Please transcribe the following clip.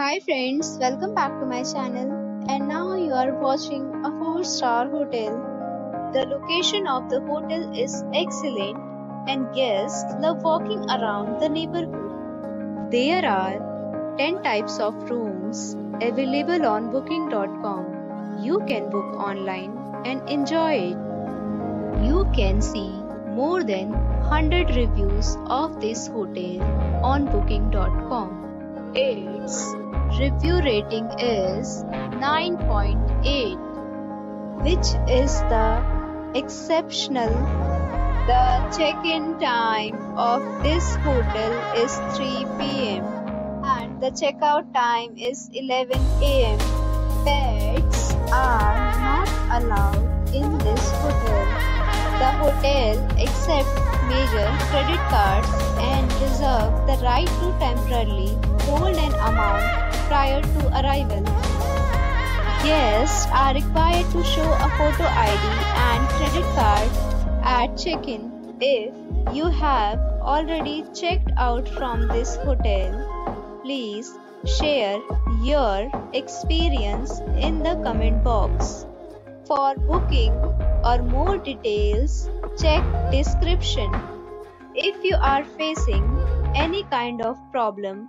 Hi friends, welcome back to my channel and now you are watching a 4 star hotel. The location of the hotel is excellent and guests love walking around the neighborhood. There are 10 types of rooms available on booking.com. You can book online and enjoy it. You can see more than 100 reviews of this hotel on booking.com. Its review rating is 9.8, which is the exceptional. The check-in time of this hotel is 3 p.m. and the checkout time is 11 a.m. Pets are not allowed in this hotel. The hotel accepts major credit cards and reserve the right to temporarily amount prior to arrival. Guests are required to show a photo ID and credit card at check-in. If you have already checked out from this hotel, please share your experience in the comment box. For booking or more details, check description. If you are facing any kind of problem